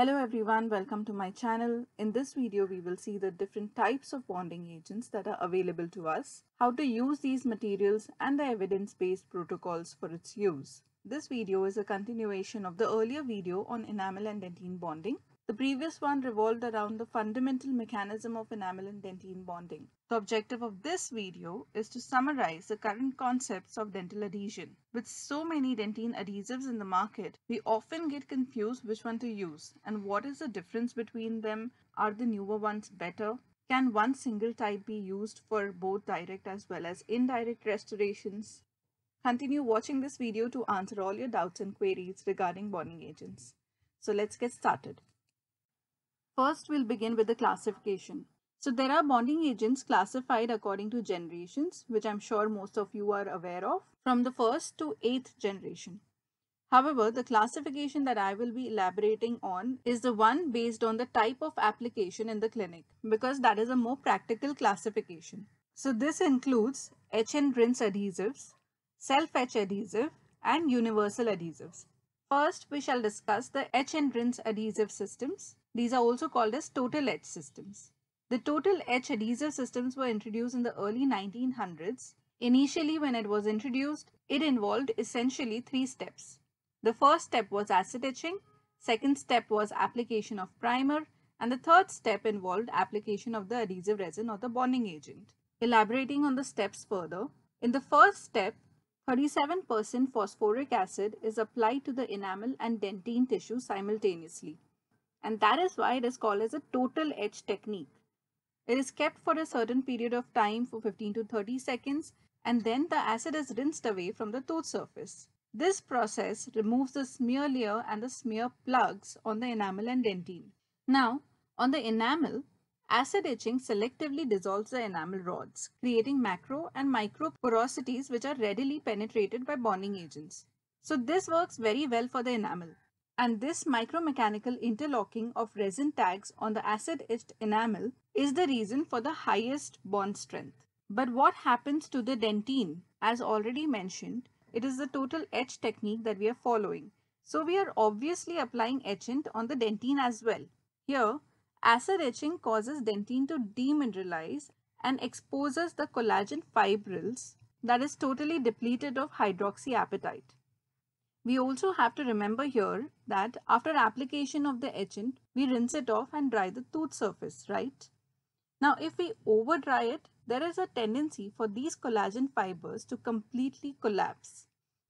Hello everyone, welcome to my channel. In this video, we will see the different types of bonding agents that are available to us, how to use these materials and the evidence-based protocols for its use. This video is a continuation of the earlier video on enamel and dentine bonding. The previous one revolved around the fundamental mechanism of enamel and dentine bonding. The objective of this video is to summarize the current concepts of dental adhesion. With so many dentine adhesives in the market, we often get confused which one to use and what is the difference between them. Are the newer ones better? Can one single type be used for both direct as well as indirect restorations? Continue watching this video to answer all your doubts and queries regarding bonding agents. So let's get started. First, we'll begin with the classification. So there are bonding agents classified according to generations, which I'm sure most of you are aware of, from the first to eighth generation. However, the classification that I will be elaborating on is the one based on the type of application in the clinic, because that is a more practical classification. So this includes etch and rinse adhesives, self-etch adhesive, and universal adhesives. First, we shall discuss the etch and rinse adhesive systems. These are also called as total etch systems. The total etch adhesive systems were introduced in the early 1900s. Initially, when it was introduced, it involved essentially three steps. The first step was acid etching, second step was application of primer, and the third step involved application of the adhesive resin or the bonding agent. Elaborating on the steps further, in the first step, 37% phosphoric acid is applied to the enamel and dentine tissue simultaneously. And that is why it is called as a total etch technique. It is kept for a certain period of time for 15 to 30 seconds and then the acid is rinsed away from the tooth surface. This process removes the smear layer and the smear plugs on the enamel and dentine. Now, on the enamel, acid etching selectively dissolves the enamel rods, creating macro and micro porosities which are readily penetrated by bonding agents. So this works very well for the enamel and this micromechanical interlocking of resin tags on the acid etched enamel is the reason for the highest bond strength. But what happens to the dentine? As already mentioned, it is the total etch technique that we are following. So we are obviously applying etchant on the dentine as well. Here, acid etching causes dentine to demineralize and exposes the collagen fibrils that is totally depleted of hydroxyapatite. We also have to remember here that after application of the etchant, we rinse it off and dry the tooth surface, right? Now, if we over dry it, there is a tendency for these collagen fibers to completely collapse.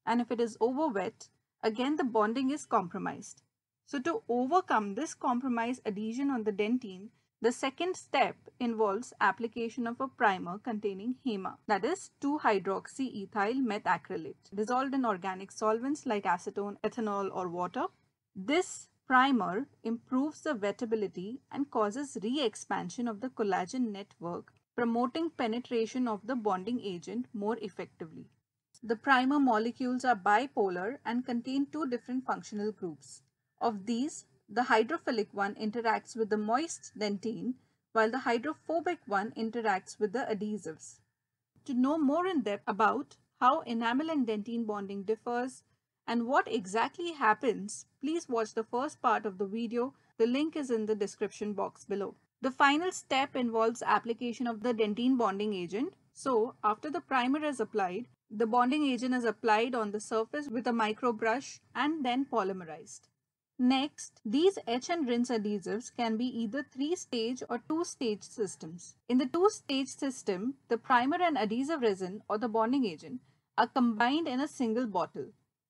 And if it is over wet, again the bonding is compromised. So to overcome this compromised adhesion on the dentine, the second step involves application of a primer containing HEMA, that is 2-hydroxyethyl methacrylate, dissolved in organic solvents like acetone, ethanol or water. This primer improves the wettability and causes re-expansion of the collagen network, promoting penetration of the bonding agent more effectively. The primer molecules are bipolar and contain two different functional groups. Of these, the hydrophilic one interacts with the moist dentine while the hydrophobic one interacts with the adhesives. To know more in depth about how enamel and dentine bonding differs and what exactly happens, please watch the first part of the video. The link is in the description box below. The final step involves application of the dentine bonding agent. So after the primer is applied, the bonding agent is applied on the surface with a micro brush and then polymerized. Next, these etch and rinse adhesives can be either three-stage or two-stage systems. In the two-stage system, the primer and adhesive resin or the bonding agent are combined in a single bottle.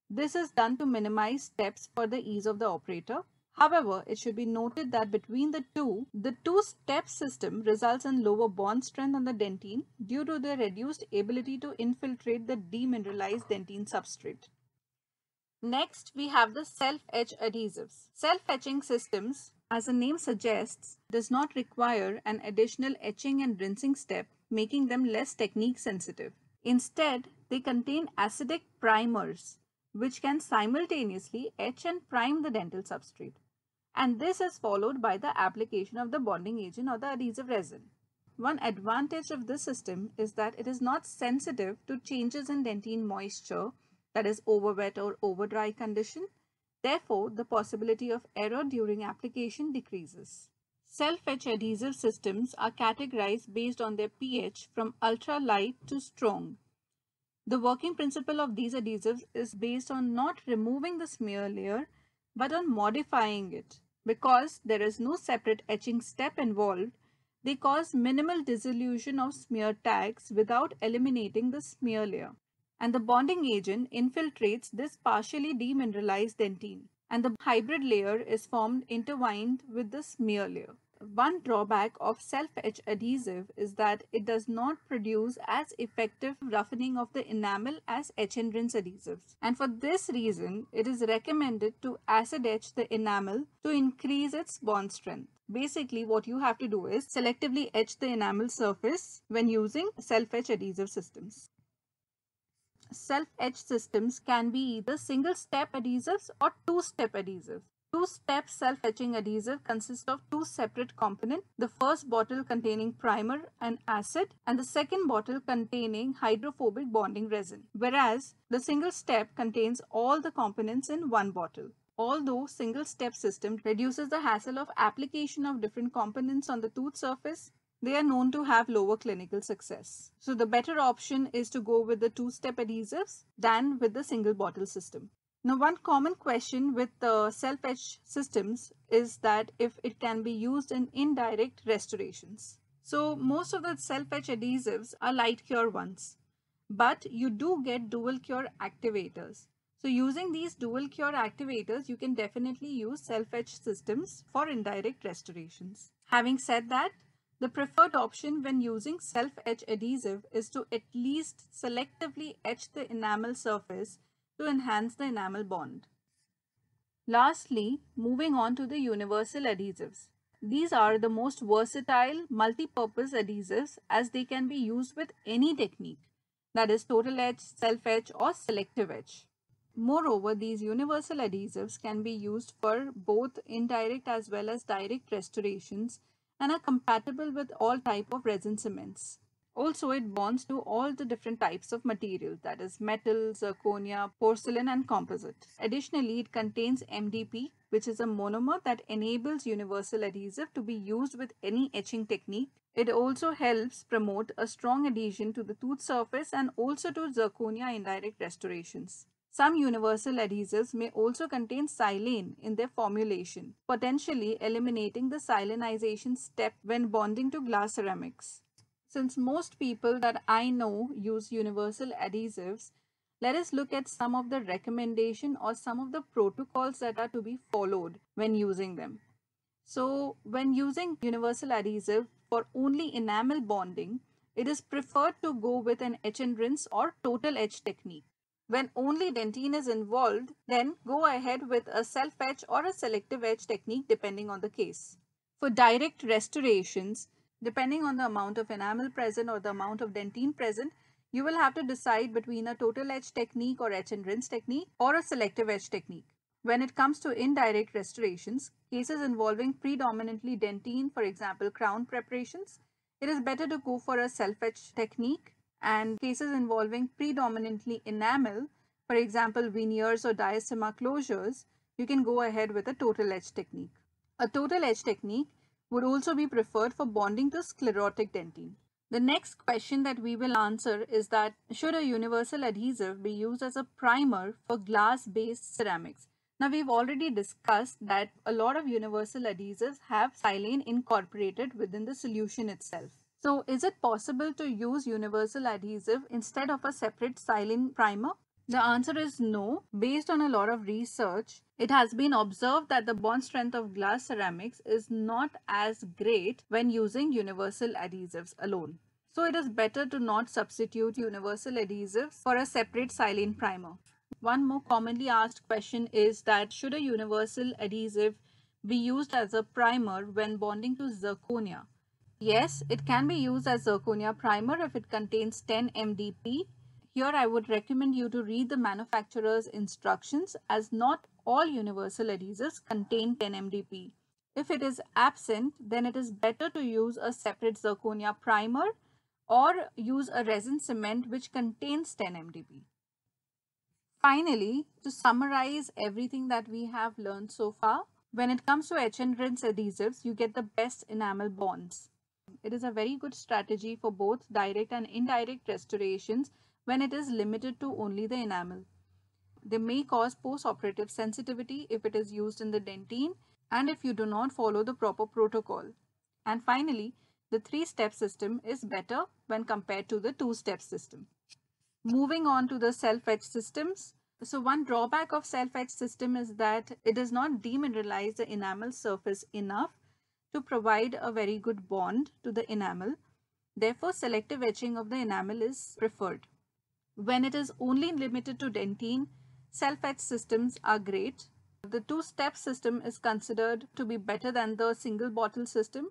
This is done to minimize steps for the ease of the operator. However, it should be noted that between the two, the two-step system results in lower bond strength on the dentine due to the reduced ability to infiltrate the demineralized dentine substrate. Next, we have the self-etch adhesives. Self-etching systems, as the name suggests, does not require an additional etching and rinsing step, making them less technique sensitive. Instead, they contain acidic primers, which can simultaneously etch and prime the dental substrate. And this is followed by the application of the bonding agent or the adhesive resin. One advantage of this system is that it is not sensitive to changes in dentine moisture that is over wet or over dry condition Therefore, the possibility of error during application decreases. Self-etch adhesive systems are categorized based on their pH from ultra light to strong. The working principle of these adhesives is based on not removing the smear layer but on modifying it. Because there is no separate etching step involved, they cause minimal dissolution of smear tags without eliminating the smear layer. And the bonding agent infiltrates this partially demineralized dentine and the hybrid layer is formed intertwined with the smear layer. One drawback of self-etch adhesive is that it does not produce as effective roughening of the enamel as etch and rinse adhesives. And for this reason, it is recommended to acid etch the enamel to increase its bond strength. Basically, what you have to do is selectively etch the enamel surface when using self-etch adhesive systems self-etch systems can be either single-step adhesives or two-step adhesives. Two-step self-etching adhesive consists of two separate components, the first bottle containing primer and acid and the second bottle containing hydrophobic bonding resin, whereas the single step contains all the components in one bottle. Although single-step system reduces the hassle of application of different components on the tooth surface, they are known to have lower clinical success. So the better option is to go with the two-step adhesives than with the single bottle system. Now one common question with the self-etch systems is that if it can be used in indirect restorations. So most of the self-etch adhesives are light cure ones, but you do get dual cure activators. So using these dual cure activators, you can definitely use self-etch systems for indirect restorations. Having said that, the preferred option when using self-etch adhesive is to at least selectively etch the enamel surface to enhance the enamel bond. Lastly, moving on to the universal adhesives. These are the most versatile multi-purpose adhesives as they can be used with any technique that is total etch, self-etch or selective etch. Moreover, these universal adhesives can be used for both indirect as well as direct restorations and are compatible with all type of resin cements. Also, it bonds to all the different types of materials that is metal, zirconia, porcelain and composite. Additionally, it contains MDP which is a monomer that enables universal adhesive to be used with any etching technique. It also helps promote a strong adhesion to the tooth surface and also to zirconia indirect restorations. Some universal adhesives may also contain silane in their formulation, potentially eliminating the silanization step when bonding to glass ceramics. Since most people that I know use universal adhesives, let us look at some of the recommendation or some of the protocols that are to be followed when using them. So when using universal adhesive for only enamel bonding, it is preferred to go with an etch and rinse or total etch technique. When only dentine is involved, then go ahead with a self-etch or a selective etch technique depending on the case. For direct restorations, depending on the amount of enamel present or the amount of dentine present, you will have to decide between a total etch technique or etch and rinse technique or a selective etch technique. When it comes to indirect restorations, cases involving predominantly dentine, for example, crown preparations, it is better to go for a self-etch technique and cases involving predominantly enamel, for example veneers or diastema closures, you can go ahead with a total etch technique. A total etch technique would also be preferred for bonding to sclerotic dentine. The next question that we will answer is that should a universal adhesive be used as a primer for glass-based ceramics? Now we've already discussed that a lot of universal adhesives have silane incorporated within the solution itself. So is it possible to use universal adhesive instead of a separate silane primer? The answer is no. Based on a lot of research, it has been observed that the bond strength of glass ceramics is not as great when using universal adhesives alone. So it is better to not substitute universal adhesives for a separate silane primer. One more commonly asked question is that should a universal adhesive be used as a primer when bonding to zirconia? Yes, it can be used as zirconia primer if it contains 10 MDP. Here I would recommend you to read the manufacturer's instructions as not all universal adhesives contain 10 MDP. If it is absent, then it is better to use a separate zirconia primer or use a resin cement which contains 10 MDP. Finally, to summarize everything that we have learned so far, when it comes to etch and rinse adhesives, you get the best enamel bonds. It is a very good strategy for both direct and indirect restorations when it is limited to only the enamel. They may cause post-operative sensitivity if it is used in the dentine and if you do not follow the proper protocol. And finally, the three-step system is better when compared to the two-step system. Moving on to the self-etch systems. So one drawback of self-etch system is that it does not demineralize the enamel surface enough to provide a very good bond to the enamel. Therefore, selective etching of the enamel is preferred. When it is only limited to dentine, self-etch systems are great. The two-step system is considered to be better than the single bottle system.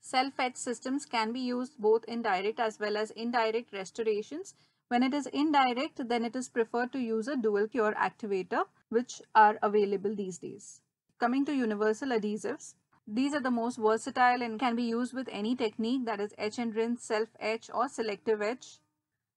Self-etch systems can be used both in direct as well as indirect restorations. When it is indirect, then it is preferred to use a dual cure activator, which are available these days. Coming to universal adhesives, these are the most versatile and can be used with any technique that is etch and rinse, self-etch or selective etch.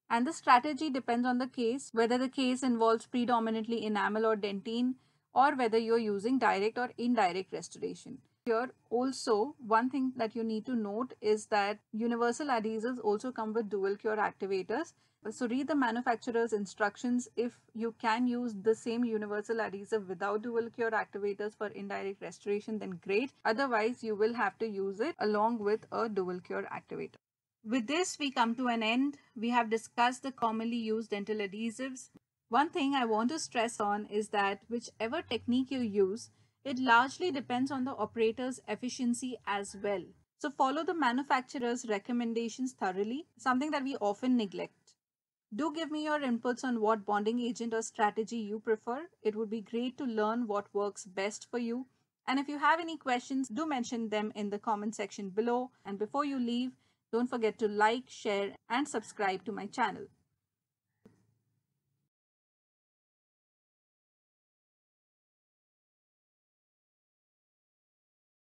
And the strategy depends on the case, whether the case involves predominantly enamel or dentine or whether you're using direct or indirect restoration. Here also one thing that you need to note is that universal adhesives also come with dual cure activators. So read the manufacturer's instructions if you can use the same universal adhesive without dual cure activators for indirect restoration then great. Otherwise you will have to use it along with a dual cure activator. With this we come to an end. We have discussed the commonly used dental adhesives. One thing I want to stress on is that whichever technique you use, it largely depends on the operator's efficiency as well. So follow the manufacturer's recommendations thoroughly, something that we often neglect. Do give me your inputs on what bonding agent or strategy you prefer. It would be great to learn what works best for you. And if you have any questions, do mention them in the comment section below. And before you leave, don't forget to like, share and subscribe to my channel.